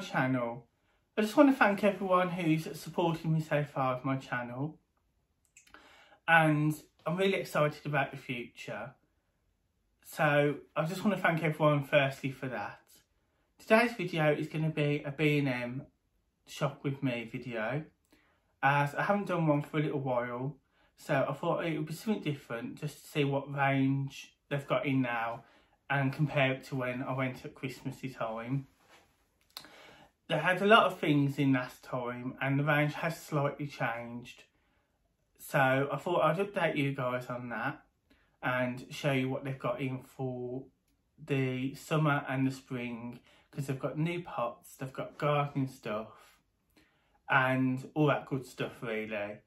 channel. I just want to thank everyone who's supporting me so far with my channel. And I'm really excited about the future. So I just want to thank everyone firstly for that. Today's video is going to be a B&M shop with me video as I haven't done one for a little while so I thought it would be something different just to see what range they've got in now and compare it to when I went at Christmassy time. They had a lot of things in last time and the range has slightly changed so I thought I'd update you guys on that and show you what they've got in for the summer and the spring because they've got new pots, they've got gardening stuff and all that good stuff really.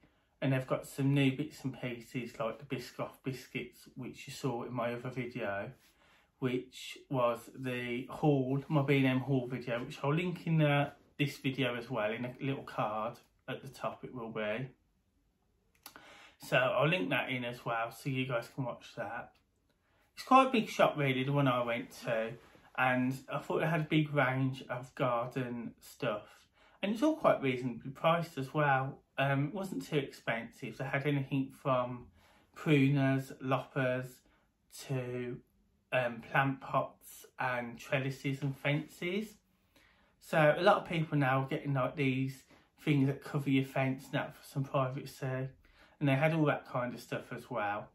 And they've got some new bits and pieces like the Biscoff biscuits which you saw in my other video which was the haul, my B&M haul video which I'll link in the, this video as well in a little card at the top it will be. So I'll link that in as well so you guys can watch that. It's quite a big shop really, the one I went to and I thought it had a big range of garden stuff and it's all quite reasonably priced as well um, it wasn't too expensive they had anything from pruners loppers to um, plant pots and trellises and fences so a lot of people now are getting like these things that cover your fence now for some privacy and they had all that kind of stuff as well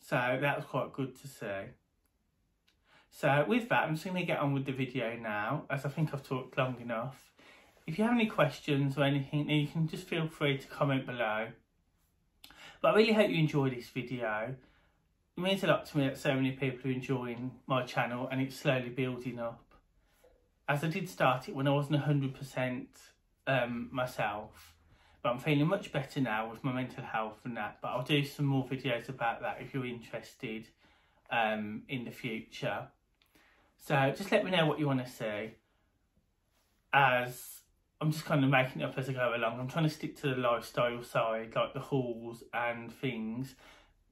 so that was quite good to see so with that, I'm just going to get on with the video now, as I think I've talked long enough. If you have any questions or anything, then you can just feel free to comment below. But I really hope you enjoy this video. It means a lot to me that so many people are enjoying my channel and it's slowly building up. As I did start it when I wasn't 100% um, myself, but I'm feeling much better now with my mental health and that. But I'll do some more videos about that if you're interested um, in the future. So just let me know what you want to see as I'm just kind of making it up as I go along. I'm trying to stick to the lifestyle side, like the hauls and things.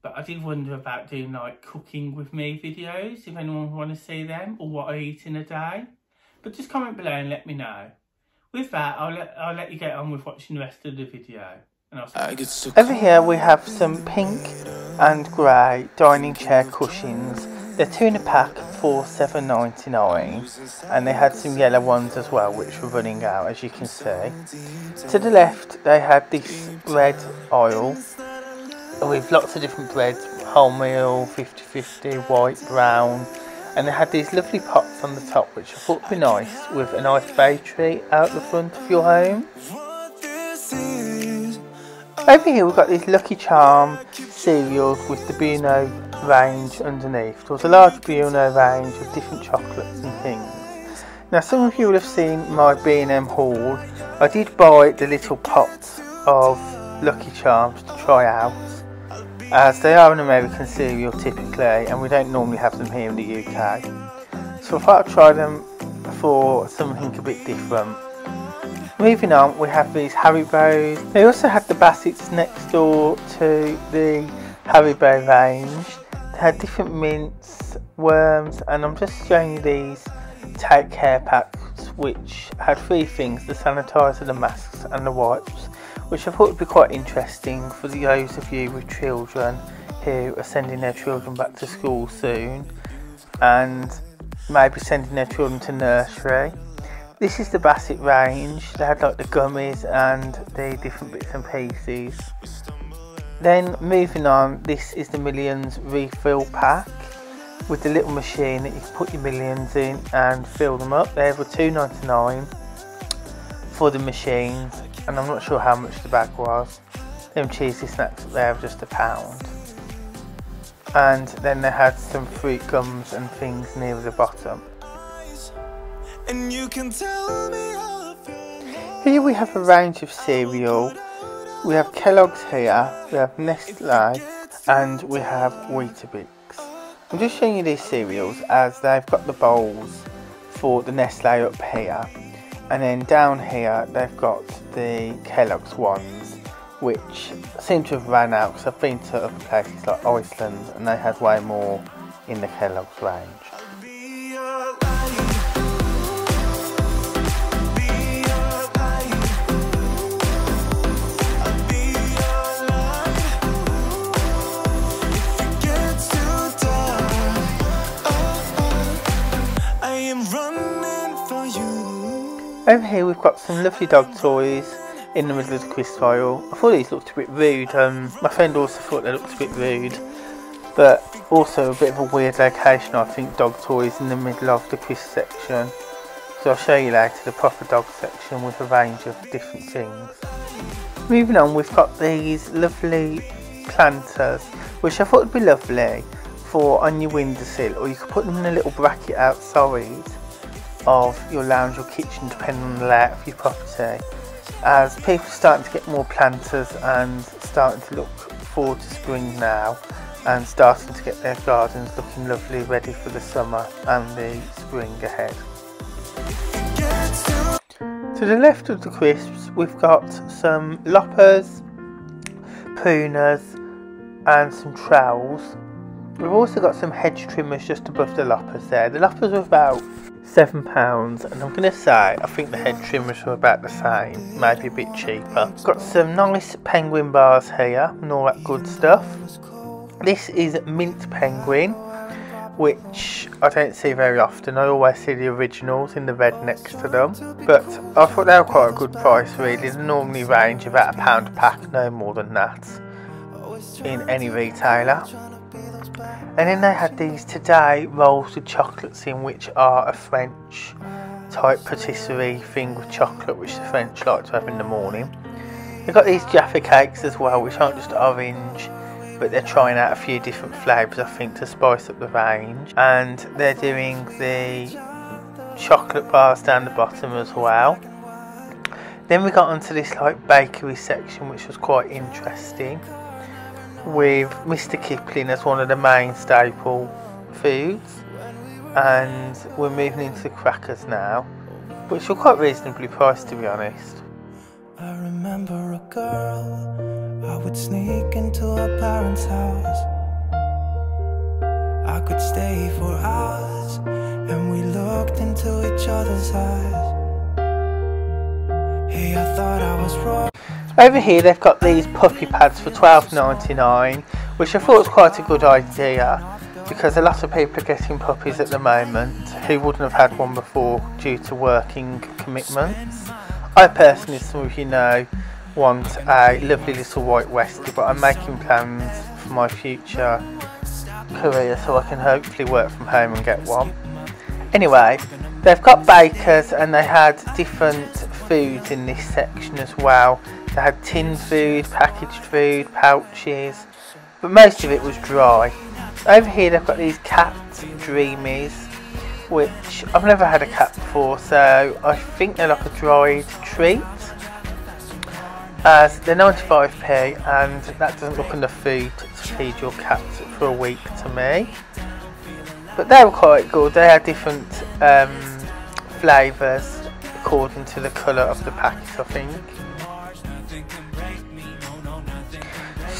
But I did wonder about doing like cooking with me videos, if anyone want to see them, or what I eat in a day. But just comment below and let me know. With that, I'll let, I'll let you get on with watching the rest of the video. Over here we have some pink and grey dining chair cushions. They're two in a pack for seven ninety nine, and they had some yellow ones as well which were running out as you can see. To the left they had this bread aisle with lots of different breads, wholemeal, 50-50, white, brown, and they had these lovely pots on the top which I thought would be nice with a nice bay tree out the front of your home. Over here we've got these Lucky Charm cereals with the Beano range underneath. There was a large Beano range of different chocolates and things. Now some of you will have seen my B&M haul. I did buy the little pots of Lucky Charms to try out as they are an American cereal typically and we don't normally have them here in the UK. So I thought I'd try them for something a bit different. Moving on, we have these Haribos. They also had the Bassets next door to the Haribo range. They had different mints, worms, and I'm just showing you these take care packs which had three things, the sanitizer, the masks and the wipes, which I thought would be quite interesting for those of you with children who are sending their children back to school soon and maybe sending their children to nursery. This is the Basset range. They had like the gummies and the different bits and pieces. Then moving on, this is the Millions refill pack with the little machine that you can put your millions in and fill them up. They were two ninety nine for the machines, and I'm not sure how much the bag was. Them cheesy snacks up there were just a pound. And then they had some fruit gums and things near the bottom. Here we have a range of cereal. We have Kellogg's here, we have Nestle, and we have Weetabix. I'm just showing you these cereals as they've got the bowls for the Nestle up here and then down here they've got the Kellogg's ones which seem to have ran out because I've been to other places like Iceland and they had way more in the Kellogg's range. Over here we've got some lovely dog toys in the middle of the crisp aisle. I thought these looked a bit rude. Um, my friend also thought they looked a bit rude. But also a bit of a weird location I think dog toys in the middle of the crisp section. So I'll show you later the proper dog section with a range of different things. Moving on we've got these lovely planters which I thought would be lovely for on your windowsill or you could put them in a little bracket outside of your lounge or kitchen depending on the layout of your property as people are starting to get more planters and starting to look forward to spring now and starting to get their gardens looking lovely ready for the summer and the spring ahead. To the left of the crisps we've got some loppers, pruners and some trowels. We've also got some hedge trimmers just above the loppers there. The loppers are about seven pounds and I'm gonna say I think the head trimmers are about the same maybe a bit cheaper. Got some nice penguin bars here and all that good stuff. This is mint penguin which I don't see very often. I always see the originals in the red next to them but I thought they were quite a good price really. They normally range about a pound a pack no more than that in any retailer and then they had these today rolls with chocolates in, which are a French type patisserie thing with chocolate, which the French like to have in the morning. They've got these Jaffa cakes as well, which aren't just orange, but they're trying out a few different flavours, I think, to spice up the range. And they're doing the chocolate bars down the bottom as well. Then we got onto this like bakery section, which was quite interesting with Mr. Kipling as one of the main staple foods and we're moving into crackers now which are quite reasonably priced to be honest. I remember a girl I would sneak into her parents' house I could stay for hours and we looked into each other's eyes Hey, I thought I was wrong over here they've got these puppy pads for $12.99 which I thought was quite a good idea because a lot of people are getting puppies at the moment who wouldn't have had one before due to working commitments. I personally, some of you know, want a lovely little white Westie but I'm making plans for my future career so I can hopefully work from home and get one. Anyway, they've got bakers and they had different foods in this section as well. They had tin food, packaged food, pouches, but most of it was dry. Over here they've got these cat dreamies, which I've never had a cat before, so I think they're like a dried treat. As they're 95p and that doesn't look enough food to feed your cat for a week to me. But they were quite good, they had different um, flavours according to the colour of the packet I think.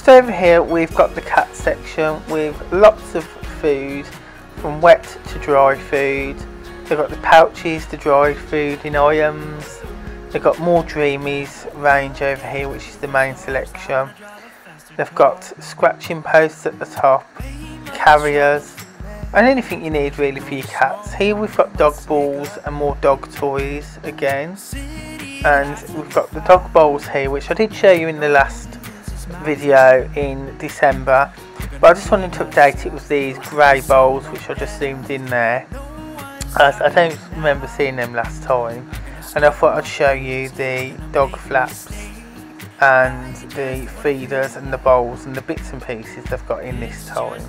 Just over here we've got the cat section with lots of food from wet to dry food. They've got the pouches, the dry food in items. They've got more Dreamies range over here which is the main selection. They've got scratching posts at the top, carriers, and anything you need really for your cats. Here we've got dog balls and more dog toys again. And we've got the dog bowls here which I did show you in the last video in December. But I just wanted to update it with these grey bowls which I just zoomed in there. As I don't remember seeing them last time. And I thought I'd show you the dog flaps and the feeders and the bowls and the bits and pieces they've got in this time.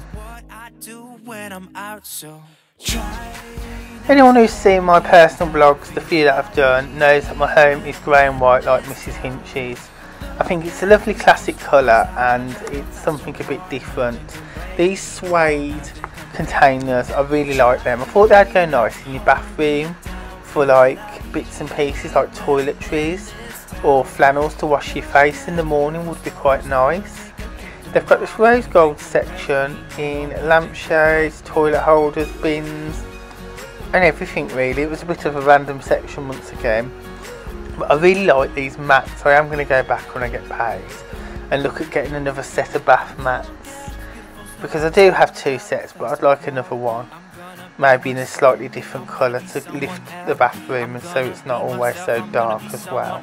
Anyone who's seen my personal blogs, the few that I've done, knows that my home is grey and white like Mrs Hinch's I think it's a lovely classic colour and it's something a bit different. These suede containers, I really like them. I thought they'd go nice in your bathroom for like bits and pieces like toiletries or flannels to wash your face in the morning would be quite nice. They've got this rose gold section in lampshades, toilet holders, bins and everything really. It was a bit of a random section once again. I really like these mats, so I am going to go back when I get paid and look at getting another set of bath mats because I do have two sets, but I'd like another one. maybe in a slightly different colour to lift the bathroom and so it's not always so dark as well.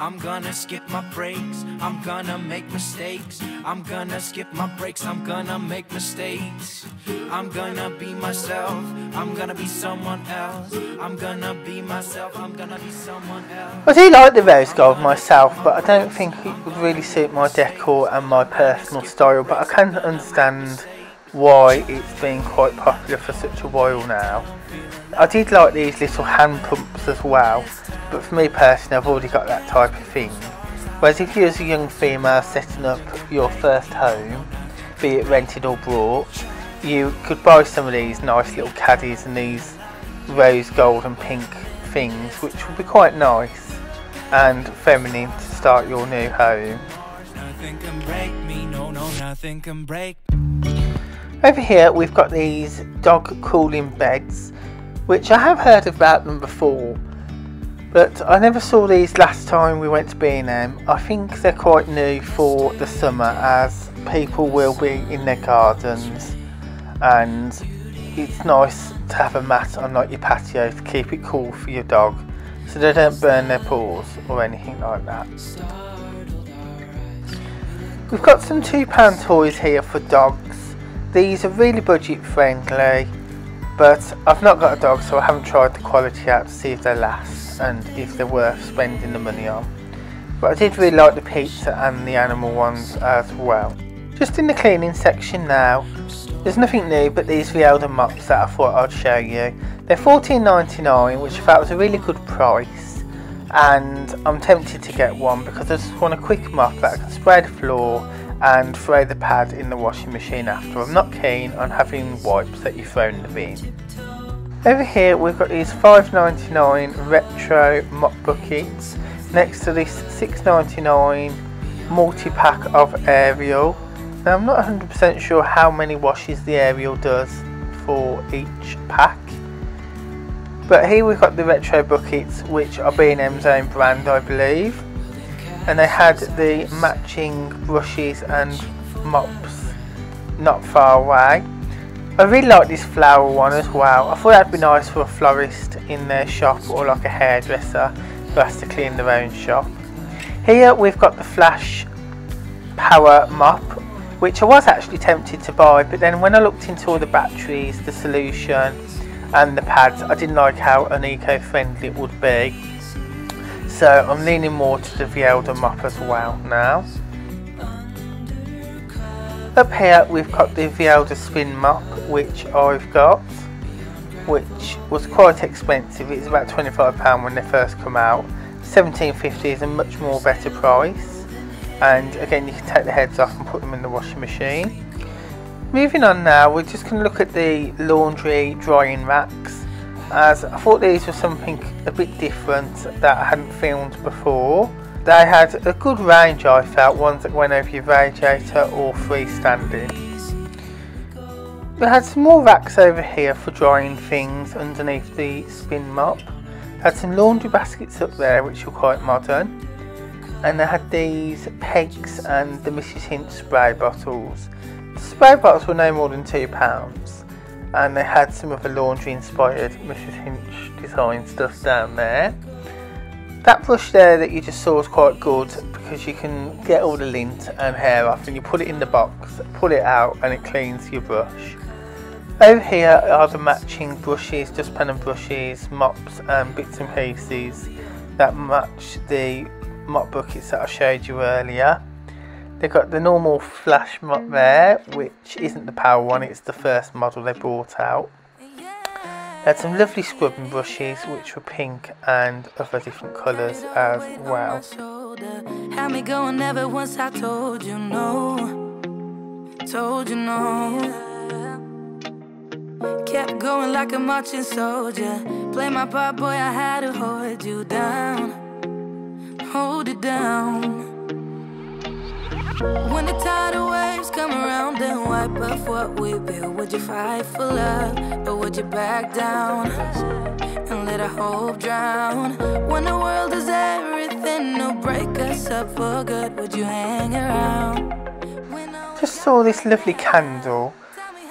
I'm gonna skip my breaks. I'm gonna make mistakes. I'm gonna skip my breaks. I'm gonna make mistakes. I'm gonna be myself. I'm gonna be someone else. I'm gonna be myself. I'm gonna be someone else. I do like the rose gold myself, but I don't think it would really suit my decor and my personal style. But I can understand why it's been quite popular for such a while now. I did like these little hand pumps as well, but for me personally I've already got that type of thing. Whereas if you as a young female setting up your first home, be it rented or bought, you could buy some of these nice little caddies and these rose gold and pink things which would be quite nice and feminine to start your new home. Over here we've got these dog cooling beds which I have heard about them before but I never saw these last time we went to B&M. I think they're quite new for the summer as people will be in their gardens and it's nice to have a mat on like your patio to keep it cool for your dog so they don't burn their paws or anything like that. We've got some £2 toys here for dogs these are really budget friendly, but I've not got a dog so I haven't tried the quality out to see if they last and if they're worth spending the money on. But I did really like the pizza and the animal ones as well. Just in the cleaning section now, there's nothing new but these Vileda mops that I thought I'd show you. They're $14.99 which I thought was a really good price and I'm tempted to get one because I just want a quick mop that I can spray the floor and throw the pad in the washing machine after. I'm not keen on having wipes that you throw in the bin. Over here we've got these $5.99 retro mop buckets next to this $6.99 multi-pack of Ariel. Now I'm not 100% sure how many washes the Ariel does for each pack. But here we've got the retro buckets which are B&M's own brand I believe and they had the matching brushes and mops not far away. I really like this flower one as well. I thought that'd be nice for a florist in their shop or like a hairdresser who has to clean their own shop. Here we've got the Flash Power Mop which I was actually tempted to buy but then when I looked into all the batteries, the solution and the pads I didn't like how uneco-friendly it would be so I'm leaning more to the Vileda mop as well now. Up here we've got the Vileda spin mop which I've got which was quite expensive. It's about £25 when they first come out. 17.50 is a much more better price and again you can take the heads off and put them in the washing machine. Moving on now, we're just going to look at the laundry drying racks as I thought these were something a bit different that I hadn't filmed before. They had a good range I felt, ones that went over your radiator or freestanding. We had some more racks over here for drying things underneath the spin mop. Had some laundry baskets up there which were quite modern. And they had these pegs and the Mrs Hinch spray bottles. The spray bottles were no more than £2 and they had some of the laundry inspired Mrs Hinch design stuff down there. That brush there that you just saw is quite good because you can get all the lint and hair off and you put it in the box, pull it out and it cleans your brush. Over here are the matching brushes, dustpan and brushes, mops and bits and pieces that match the mop buckets that I showed you earlier. They've got the normal flash mop mm. there, which isn't the power one, it's the first model they brought out. Had some lovely scrubbing brushes, which were pink and other different colours as well. Had me going never once I told you no. Told you no. Kept going like a marching soldier. Play my part, boy, I had to hold you down. Hold it down. When the tidal waves come around and wipe off what we built, would you fight for love or would you back down and let our hope drown? When the world is everything, no break us up for good, would you hang around? Just saw this lovely candle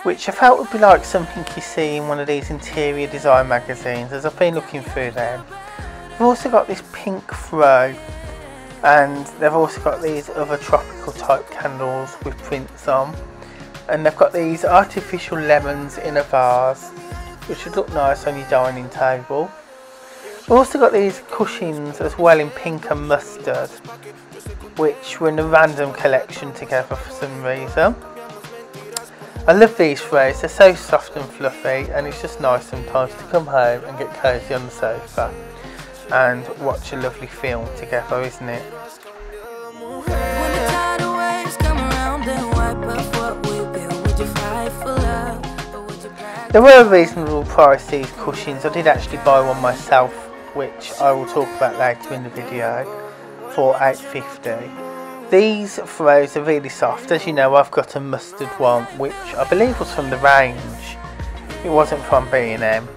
which I felt would be like something you see in one of these interior design magazines as I've been looking through them. They've also got this pink throw and they've also got these other tropical type candles with prints on and they've got these artificial lemons in a vase which would look nice on your dining table. We've also got these cushions as well in pink and mustard which were in a random collection together for some reason. I love these throws, they're so soft and fluffy and it's just nice sometimes to come home and get cosy on the sofa and watch a lovely film together, isn't it? There were a reasonable price these cushions. I did actually buy one myself, which I will talk about later in the video, for 8.50. These throws are really soft. As you know, I've got a mustard one, which I believe was from the range. It wasn't from B&M,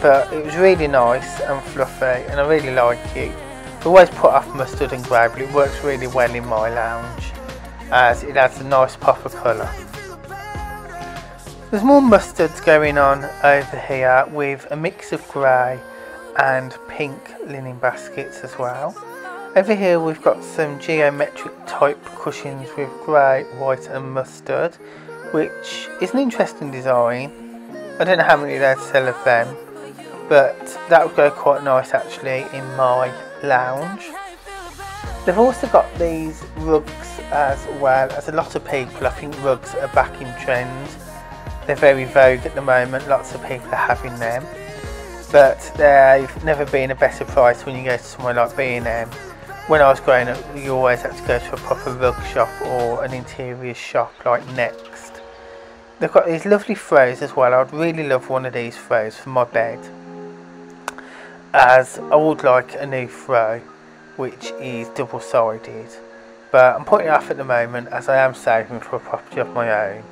but it was really nice and fluffy, and I really like it. I always put off mustard and grey, but it works really well in my lounge, as it adds a nice pop of colour. There's more mustards going on over here with a mix of grey and pink linen baskets as well. Over here we've got some geometric type cushions with grey, white and mustard which is an interesting design. I don't know how many they'd sell of them but that would go quite nice actually in my lounge. They've also got these rugs as well as a lot of people I think rugs are back in trend they're very vogue at the moment, lots of people are having them. But they've never been a better price when you go to somewhere like B&M. When I was growing up, you always had to go to a proper rug shop or an interior shop like Next. They've got these lovely throws as well. I'd really love one of these throws for my bed. As I would like a new throw, which is double-sided. But I'm putting it off at the moment as I am saving for a property of my own.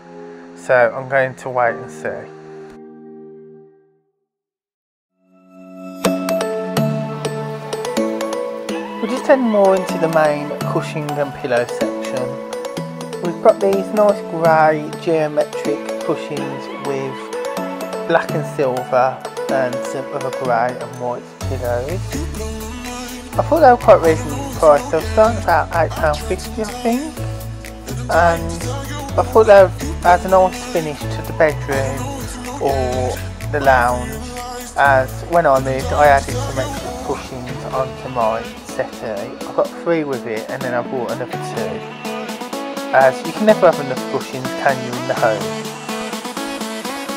So I'm going to wait and see. We're just heading more into the main cushion and pillow section. We've got these nice grey geometric cushions with black and silver and some other grey and white pillows. I thought they were quite reasonably priced. They were starting about £8.50 I think. And I thought that as a nice finish to the bedroom or the lounge as when I moved I added some extra cushions onto my settee. I got three with it and then I bought another two. As you can never have enough cushions can you in the home.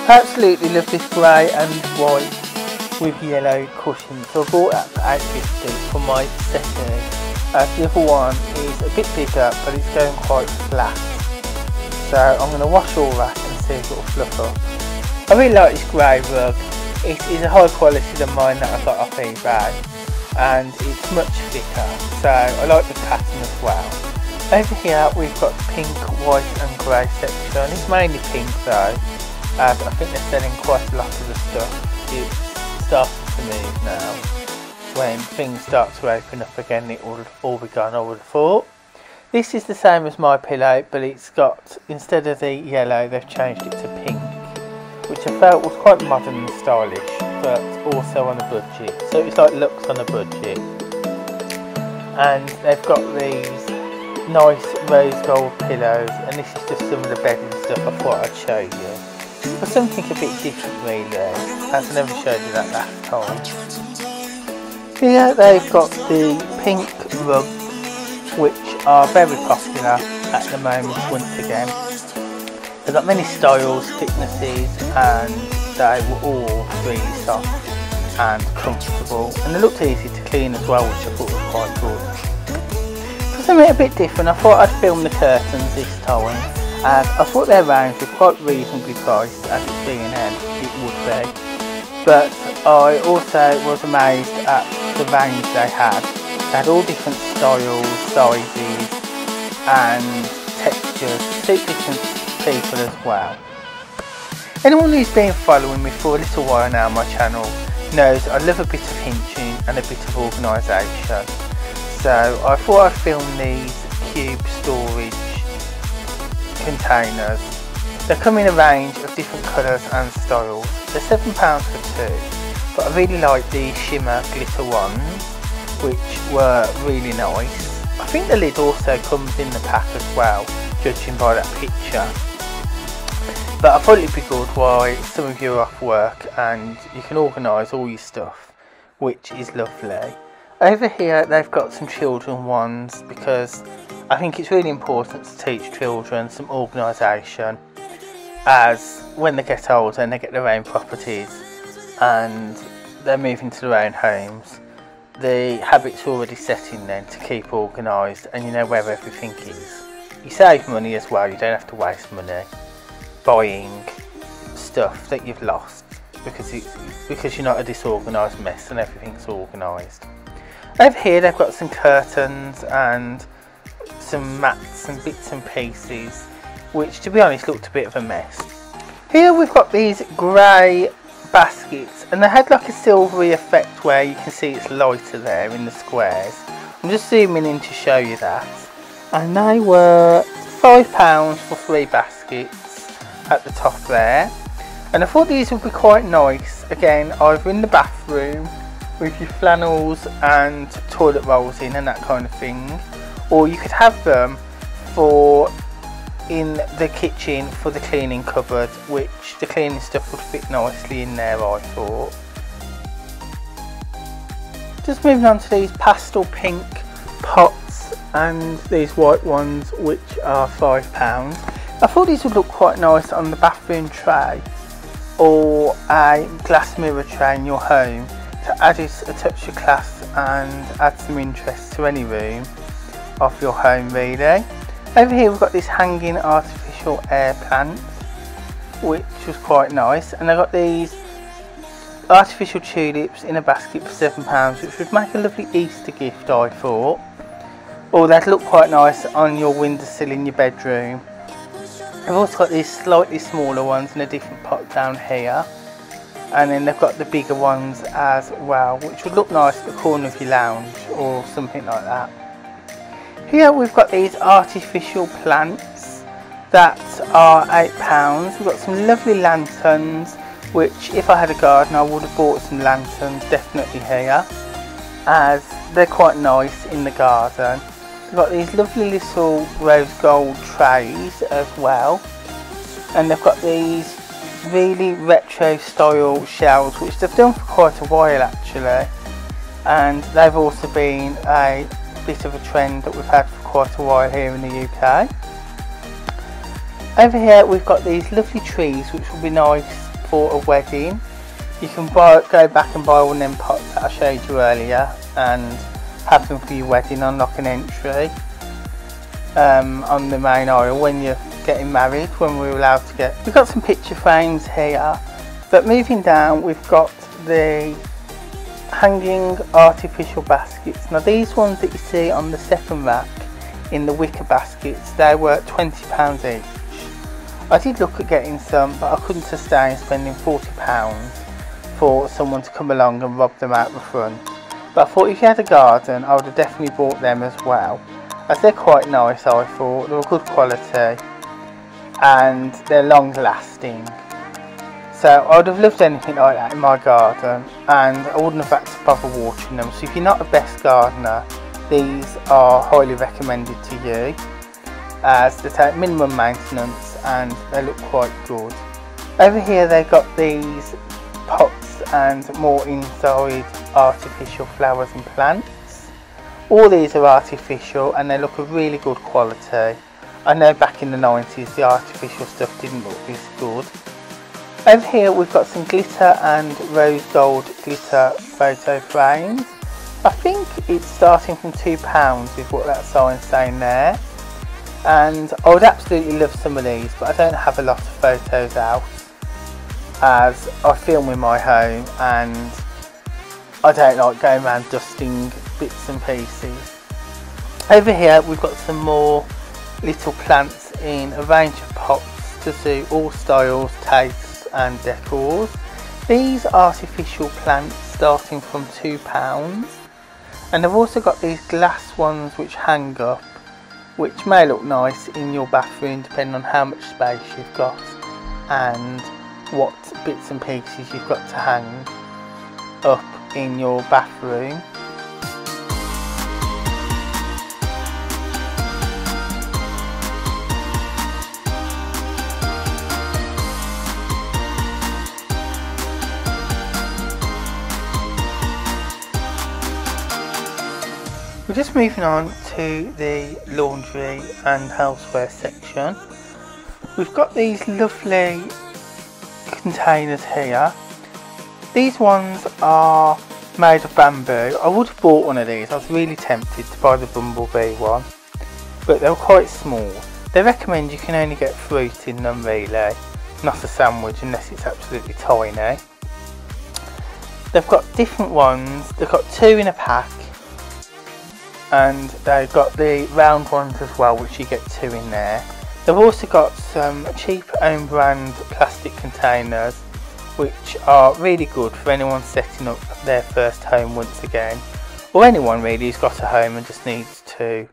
Absolutely love this grey and white with yellow cushions so I bought that for 850 for my settee. As uh, the other one is a bit bigger but it's going quite flat so I'm going to wash all that and see if it will fluff up. I really like this grey rug. It is a higher quality than mine that I got off eBay and it's much thicker so I like the pattern as well. Over here we've got pink, white and grey section. It's mainly pink though Uh, as I think they're selling quite a lot of the stuff. It's starting to move now. When things start to open up again it will all be gone I would have thought. This is the same as my pillow, but it's got, instead of the yellow, they've changed it to pink, which I felt was quite modern and stylish, but also on a budget. So it's like looks on a budget. And they've got these nice rose gold pillows, and this is just some of the bedding stuff I thought I'd show you. For something a bit different really, as I never showed you that last time. Here they've got the pink rug which are very popular at the moment once again. They've got many styles, thicknesses and they were all really soft and comfortable and they looked easy to clean as well which I thought was quite good. For something a bit different I thought I'd film the curtains this time and I thought their range was quite reasonably priced as it's M it would be but I also was amazed at the range they had. They had all different styles, sizes and textures suit different people as well. Anyone who's been following me for a little while now on my channel knows I love a bit of hinching and a bit of organisation. So I thought I'd film these cube storage containers They come in a range of different colours and styles. They're £7 for two, but I really like the shimmer glitter ones, which were really nice. I think the lid also comes in the pack as well, judging by that picture. But I thought it'd be good while some of you are off work and you can organise all your stuff, which is lovely. Over here they've got some children ones because I think it's really important to teach children some organisation as when they get older and they get their own properties and they're moving to their own homes the habits already set in then to keep organised and you know where everything is. You save money as well, you don't have to waste money buying stuff that you've lost because it, because you're not a disorganised mess and everything's organised. Over here they've got some curtains and some mats and bits and pieces which to be honest looked a bit of a mess. Here we've got these grey baskets and they had like a silvery effect where you can see it's lighter there in the squares. I'm just zooming in to show you that. And they were £5 for three baskets at the top there. And I thought these would be quite nice, again, either in the bathroom with your flannels and toilet rolls in and that kind of thing. Or you could have them for in the kitchen for the cleaning cupboard which the cleaning stuff would fit nicely in there I thought. Just moving on to these pastel pink pots and these white ones which are £5. I thought these would look quite nice on the bathroom tray or a glass mirror tray in your home to add a touch of class and add some interest to any room of your home really. Over here we've got this hanging artificial air plant which was quite nice and I got these artificial tulips in a basket for £7 which would make a lovely Easter gift I thought. Or oh, they'd look quite nice on your windowsill in your bedroom. I've also got these slightly smaller ones in a different pot down here and then they've got the bigger ones as well which would look nice at the corner of your lounge or something like that. Here we've got these artificial plants that are £8. We've got some lovely lanterns which if I had a garden I would have bought some lanterns definitely here as they're quite nice in the garden. We've got these lovely little rose gold trays as well and they've got these really retro style shells which they've done for quite a while actually and they've also been a bit of a trend that we've had for quite a while here in the UK. Over here we've got these lovely trees which will be nice for a wedding. You can buy, go back and buy one of them pots that I showed you earlier and have them for your wedding on like an entry um, on the main aisle when you're getting married when we were allowed to get. We've got some picture frames here but moving down we've got the hanging artificial baskets. Now these ones that you see on the second rack in the wicker baskets, they were £20 each. I did look at getting some but I couldn't sustain spending £40 for someone to come along and rob them out the front. But I thought if you had a garden I would have definitely bought them as well. As they're quite nice I thought, they're good quality and they're long lasting. So I would have loved anything like that in my garden and I wouldn't have had to bother watering them. So if you're not a best gardener, these are highly recommended to you as they take minimum maintenance and they look quite good. Over here they've got these pots and more inside artificial flowers and plants. All these are artificial and they look of really good quality. I know back in the 90s the artificial stuff didn't look this good over here we've got some glitter and rose gold glitter photo frames. I think it's starting from £2 is what that sign's saying there. And I would absolutely love some of these but I don't have a lot of photos out as I film in my home and I don't like going around dusting bits and pieces. Over here we've got some more little plants in a range of pots to suit all styles, tastes and decors. These artificial plants starting from £2 and I've also got these glass ones which hang up which may look nice in your bathroom depending on how much space you've got. and what bits and pieces you've got to hang up in your bathroom We're just moving on to the laundry and houseware section. We've got these lovely containers here. These ones are made of bamboo. I would have bought one of these. I was really tempted to buy the Bumblebee one. But they're quite small. They recommend you can only get fruit in them really. Not a sandwich unless it's absolutely tiny. They've got different ones. They've got two in a pack and they've got the round ones as well which you get two in there. They've also got some cheap own brand plastic containers which are really good for anyone setting up their first home once again. Or anyone really who's got a home and just needs to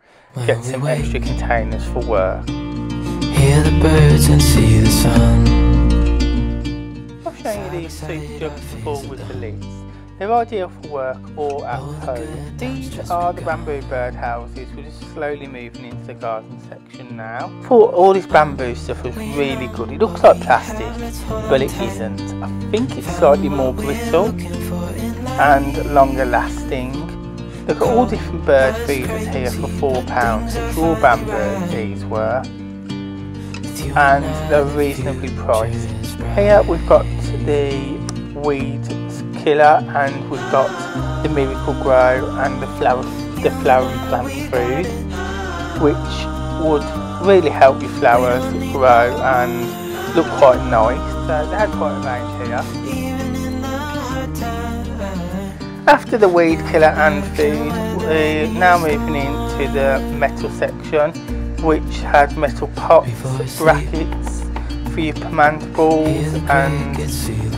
get some extra containers for work. Hear the birds and see the sun. I've shown you these soup jugs with the lids they're ideal for work or at home. These are the bamboo birdhouses. We're just slowly moving into the garden section now. For all this bamboo stuff was really good. It looks like plastic, but it isn't. I think it's slightly more brittle and longer lasting. They've got all different bird feeders here for £4. It's all bamboo, these were. And they're reasonably priced. Here we've got the weed killer and we've got the Miracle-Gro and the flower the flowering plant food which would really help your flowers grow and look quite nice. So they had quite a range here. After the weed killer and food we're now moving into the metal section which had metal pots, brackets for your pomander balls and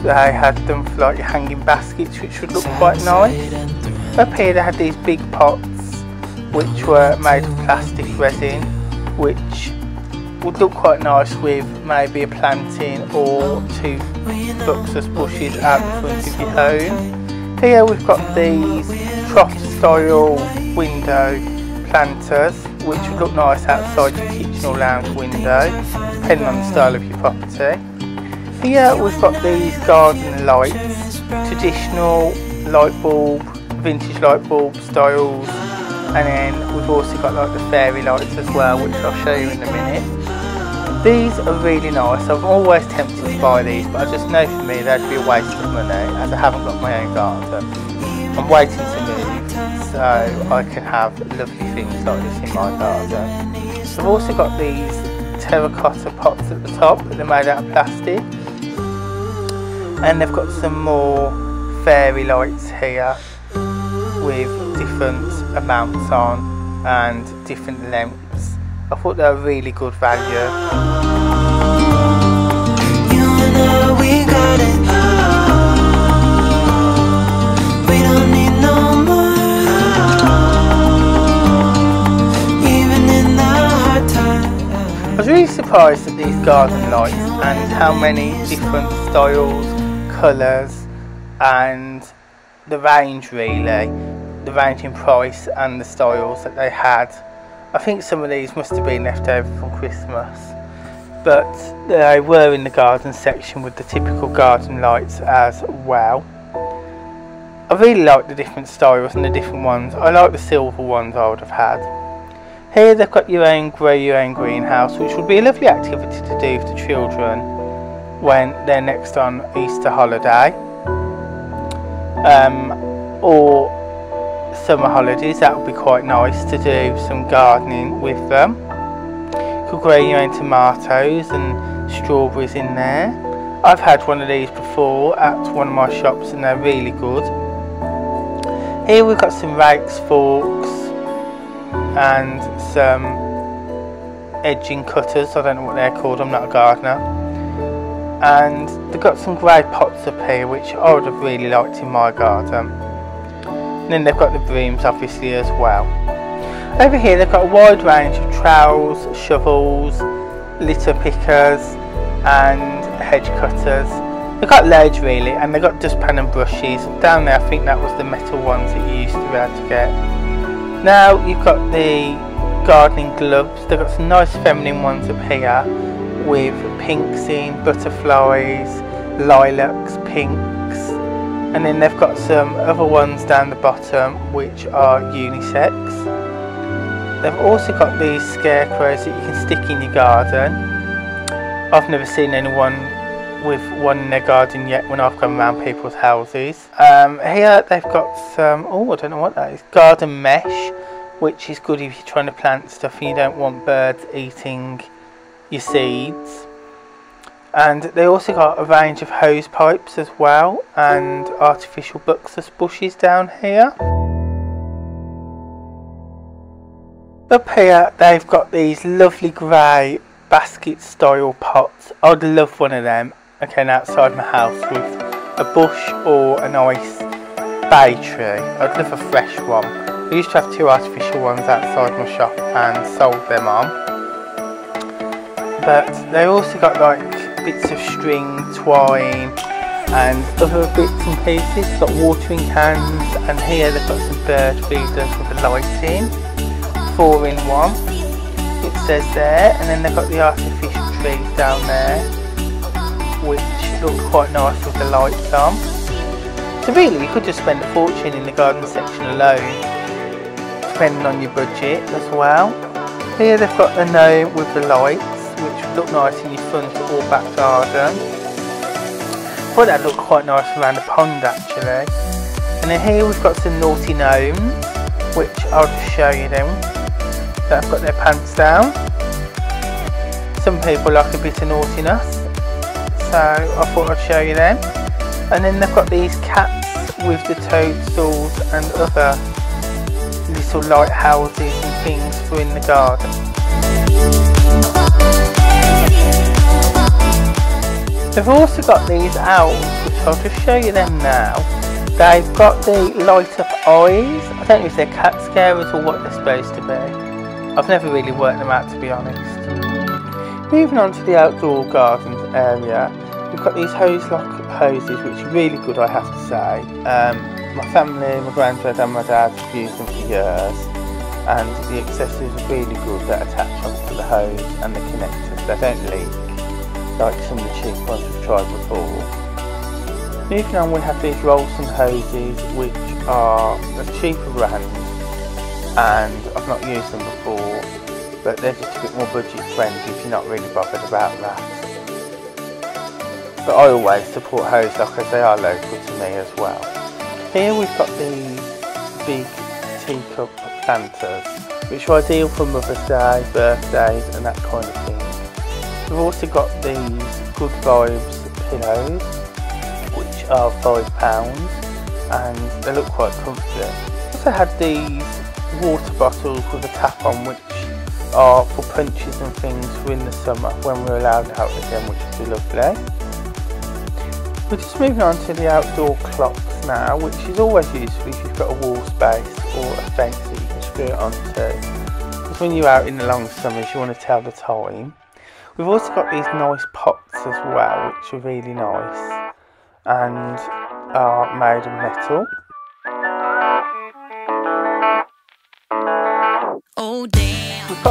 they had them for like your hanging baskets which would look quite nice. Up here they had these big pots which were made of plastic resin which would look quite nice with maybe a planting or two Buxus bushes out the front of your home. Here we've got these trough style window planters which would look nice outside your kitchen or lounge window depending on the style of your property. Here we've got these garden lights, traditional light bulb, vintage light bulb styles and then we've also got like the fairy lights as well which I'll show you in a minute. These are really nice, I'm always tempted to buy these but I just know for me they'd be a waste of money as I haven't got my own garden. I'm waiting to move so I can have lovely things like this in my garden. I've also got these terracotta pots at the top, they're made out of plastic. And they've got some more fairy lights here with different amounts on and different lengths. I thought they were really good value really surprised at these garden lights and how many different styles colours and the range really, the range in price and the styles that they had. I think some of these must have been left over from Christmas but they were in the garden section with the typical garden lights as well. I really like the different styles and the different ones. I like the silver ones I would have had. Here they've got your own grow your own greenhouse which would be a lovely activity to do for the children when they're next on Easter holiday. Um, or summer holidays that would be quite nice to do some gardening with them. You could grow your own tomatoes and strawberries in there. I've had one of these before at one of my shops and they're really good. Here we've got some rakes, forks and some edging cutters I don't know what they're called I'm not a gardener and they've got some grey pots up here which I would have really liked in my garden and then they've got the brooms obviously as well over here they've got a wide range of trowels, shovels, litter pickers and hedge cutters. They've got loads really, and they've got dustpan and brushes. Down there, I think that was the metal ones that you used to be able to get. Now you've got the gardening gloves. They've got some nice feminine ones up here with pinks in, butterflies, lilacs, pinks. And then they've got some other ones down the bottom which are unisex. They've also got these scarecrows that you can stick in your garden. I've never seen anyone with one in their garden yet when I've gone around people's houses. Um, here they've got some, oh I don't know what that is, garden mesh which is good if you're trying to plant stuff and you don't want birds eating your seeds. And they also got a range of hose pipes as well and artificial buxus bushes down here. Up here they've got these lovely grey basket style pots. I'd love one of them again outside my house with a bush or a nice bay tree. I'd love a fresh one. I used to have two artificial ones outside my shop and sold them on. But they also got like bits of string, twine and other bits and pieces like watering cans and here they've got some bird feeders with a light in. Four in one. It says there and then they've got the artificial trees down there which look quite nice with the lights on. So really you could just spend a fortune in the garden section alone depending on your budget as well. Here they've got the gnome with the lights which look nice in your front or back garden. Thought that looked quite nice around the pond actually. And then here we've got some naughty gnomes which I'll just show you them. They've got their pants down. Some people like a bit of naughtiness so I thought I'd show you them. And then they've got these cats with the toadstools and other little lighthouses and things for in the garden. They've also got these owls, which I'll just show you them now. They've got the light up eyes. I don't know if they're cat scarers or what they're supposed to be. I've never really worked them out to be honest. Moving on to the outdoor gardens area, we've got these Hozelock hoses which are really good I have to say. Um, my family, my granddad and my dad have used them for years and the accessories are really good that attach onto the hose and the connectors. They don't leak like some of the cheap ones we've tried before. Moving on we have these Rolson hoses which are a cheaper brand and I've not used them before but they're just a bit more budget friendly if you're not really bothered about that. But I always support hose lockers, they are local to me as well. Here we've got these big teacup planters, which are ideal for Mother's Day, birthdays and that kind of thing. We've also got these Good Vibes pillows, which are £5 and they look quite comfy. also had these water bottles with a tap on which are for punches and things for in the summer when we're allowed out again which would be lovely. We're just moving on to the outdoor clocks now, which is always useful if you've got a wall space or a fence that you can screw it onto. Because when you're out in the long summers, you want to tell the time. We've also got these nice pots as well, which are really nice and are made of metal.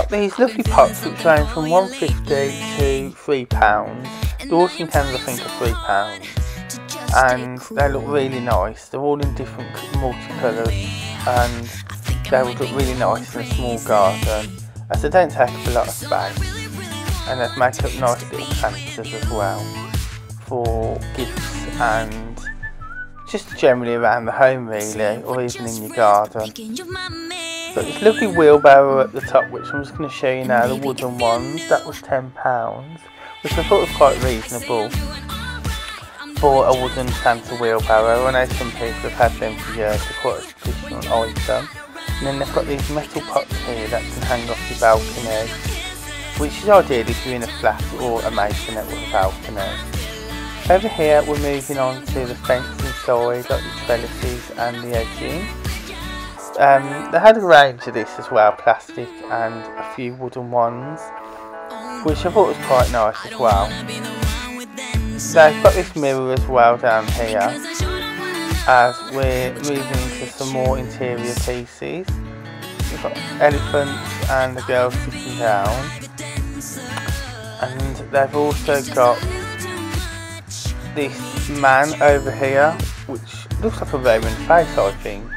These lovely pots which range from 150 to £3. The watering cans I think are £3 and they look really nice. They're all in different multicolours and they would look really nice in a small garden as they don't take up a lot of space and they make up nice little planters as well for gifts and just generally around the home really or even in your garden. But this lovely wheelbarrow at the top which I'm just going to show you now, the wooden ones, that was £10 which I thought was quite reasonable for a wooden Santa wheelbarrow. I know some people have had them for years, they're quite a traditional item. And then they've got these metal pots here that can hang off your balcony, which is ideal if you're in a flat or a masonette with a balcony. Over here we're moving on to the fence inside, like the trellises and the edging. Um, they had a range of this as well, plastic and a few wooden ones, which I thought was quite nice as well. they've got this mirror as well down here as we're moving into some more interior pieces. We've got elephants and the girl sitting down and they've also got this man over here which looks like a Roman face I think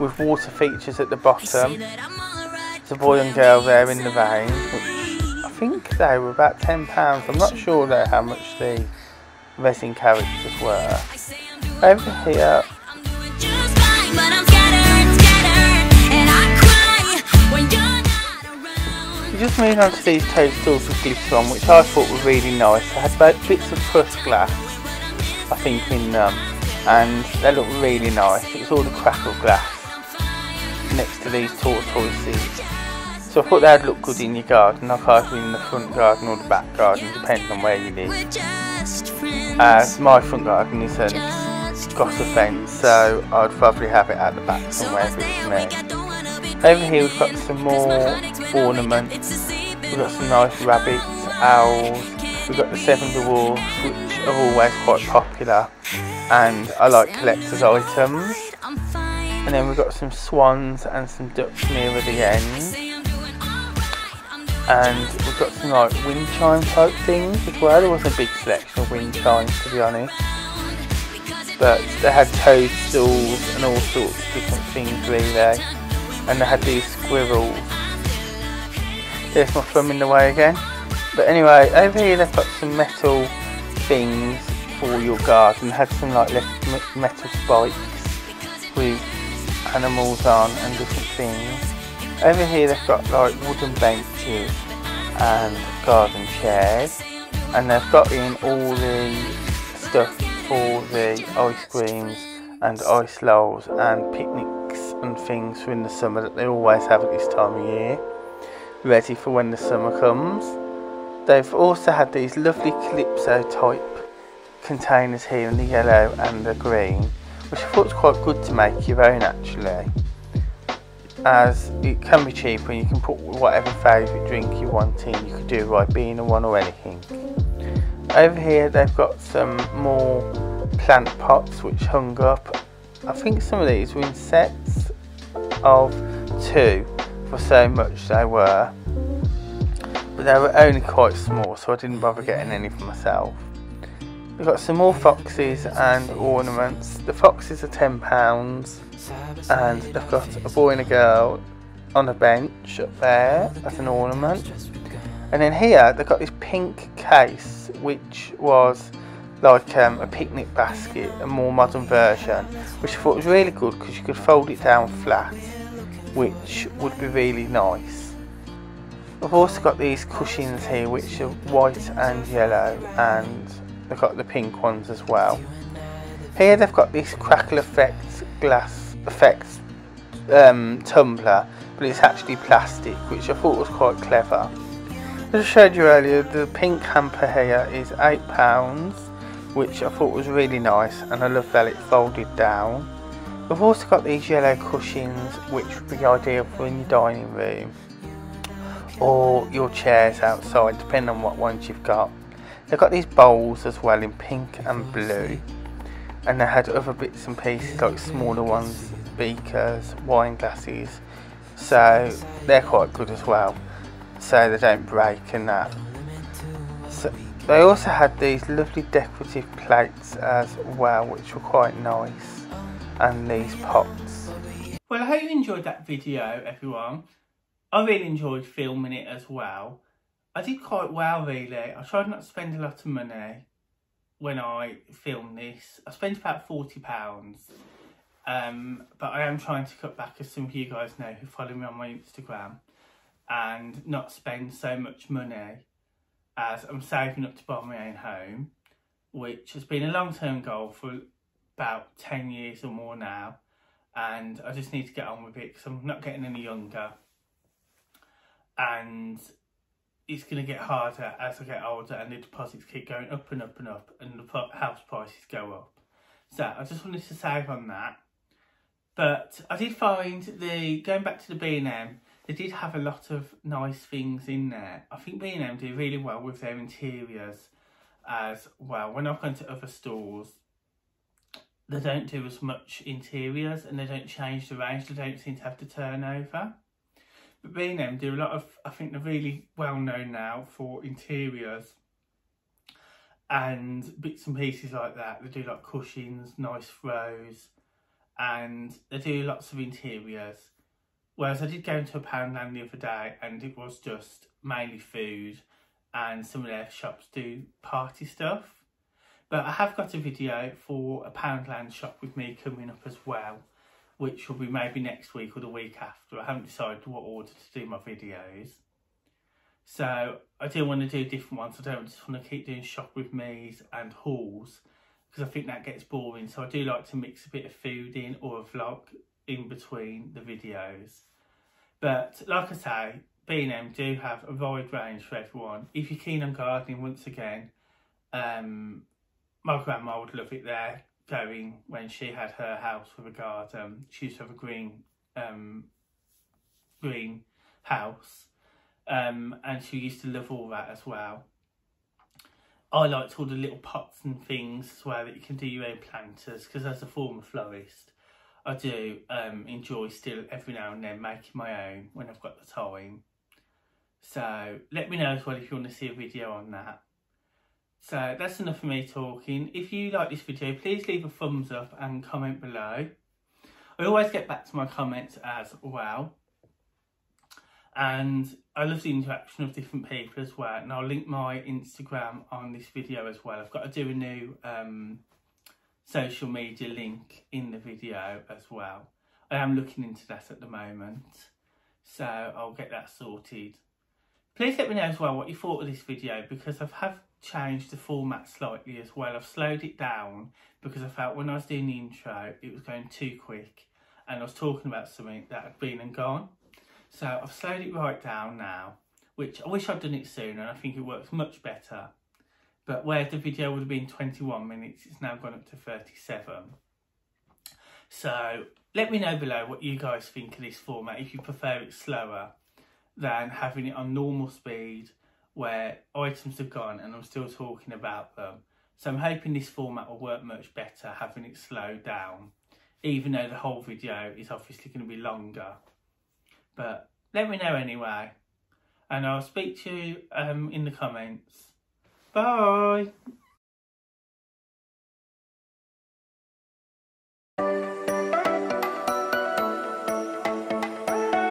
with water features at the bottom. There's a boy and girl there in the vein which I think they were about £10. I'm not sure though how much the resin characters were. Over here just moving on to these toadstools with glitter on, which I thought were really nice. They had bits of crushed glass, I think, in them, and they look really nice. It was all the crackle glass next to these tortoises. So I thought they'd look good in your garden, like either in the front garden or the back garden, depending on where you live. As uh, my front garden isn't got a fence, so I'd probably have it at the back somewhere if me. Over here we've got some more ornaments. We've got some nice rabbits, owls. We've got the seven dwarfs, which are always quite popular, and I like collector's items. And then we've got some swans and some ducks near the end. And we've got some like wind chime type things as well. There wasn't a big selection of wind chimes to be honest. But they had toadstools and all sorts of different things really and they had these squirrels. There's my thumb in the way again. But anyway, over here they've got some metal things for your garden. They had some like metal spikes with animals on and different things. Over here they've got like wooden benches and garden chairs. And they've got in all the stuff for the ice creams and ice lolls and picnics and things for in the summer that they always have at this time of year, ready for when the summer comes. They've also had these lovely Calypso type containers here in the yellow and the green, which I thought was quite good to make your own actually, as it can be cheap and you can put whatever favourite drink you want in, you could do Ribena one or anything. Over here they've got some more plant pots which hung up. I think some of these were in sets of two for so much they were. But they were only quite small so I didn't bother getting any for myself we've got some more foxes and ornaments. The foxes are £10 and they've got a boy and a girl on a bench up there as an ornament. And then here they've got this pink case which was like um, a picnic basket, a more modern version, which I thought was really good because you could fold it down flat, which would be really nice. I've also got these cushions here which are white and yellow and they've got the pink ones as well. Here they've got this crackle effect glass effect um, tumbler but it's actually plastic which I thought was quite clever. As I showed you earlier the pink hamper here is £8 which I thought was really nice and I love that it folded down. We've also got these yellow cushions which would be ideal for in your dining room or your chairs outside depending on what ones you've got. They've got these bowls as well in pink and blue and they had other bits and pieces like smaller ones, beakers, wine glasses so they're quite good as well so they don't break and that. So, they also had these lovely decorative plates as well, which were quite nice, and these pots. Well, I hope you enjoyed that video, everyone. I really enjoyed filming it as well. I did quite well, really. I tried not to spend a lot of money when I filmed this. I spent about £40, um, but I am trying to cut back, as some of you guys know who follow me on my Instagram, and not spend so much money as I'm saving up to buy my own home, which has been a long-term goal for about 10 years or more now. And I just need to get on with it because I'm not getting any younger. And it's going to get harder as I get older and the deposits keep going up and up and up and the house prices go up. So I just wanted to save on that. But I did find the, going back to the B&M, they did have a lot of nice things in there. I think B&M do really well with their interiors as well. When I've gone to other stores, they don't do as much interiors and they don't change the range. They don't seem to have the turnover. But B&M do a lot of, I think they're really well known now for interiors and bits and pieces like that. They do like cushions, nice throws, and they do lots of interiors. Whereas I did go into a Poundland the other day and it was just mainly food and some of their shops do party stuff. But I have got a video for a Poundland shop with me coming up as well, which will be maybe next week or the week after. I haven't decided what order to do my videos. So I do want to do different ones. I don't just want to keep doing shop with me's and hauls because I think that gets boring. So I do like to mix a bit of food in or a vlog in between the videos. But like I say, B&M do have a wide range for everyone. If you're keen on gardening, once again, um, my grandma would love it there going when she had her house with a garden. She used to have a green um, green house um, and she used to love all that as well. I liked all the little pots and things as well that you can do your own planters because as a former florist I do um, enjoy still every now and then making my own when I've got the time. So let me know as well if you want to see a video on that. So that's enough for me talking. If you like this video, please leave a thumbs up and comment below. I always get back to my comments as well. And I love the interaction of different people as well. And I'll link my Instagram on this video as well. I've got to do a new um, social media link in the video as well. I am looking into that at the moment. So I'll get that sorted. Please let me know as well what you thought of this video because I have changed the format slightly as well. I've slowed it down because I felt when I was doing the intro it was going too quick and I was talking about something that had been and gone. So I've slowed it right down now, which I wish I'd done it sooner. And I think it works much better. But where the video would have been 21 minutes, it's now gone up to 37. So let me know below what you guys think of this format, if you prefer it slower than having it on normal speed where items have gone and I'm still talking about them. So I'm hoping this format will work much better having it slowed down even though the whole video is obviously going to be longer. But let me know anyway and I'll speak to you um, in the comments. Bye!